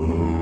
Oh.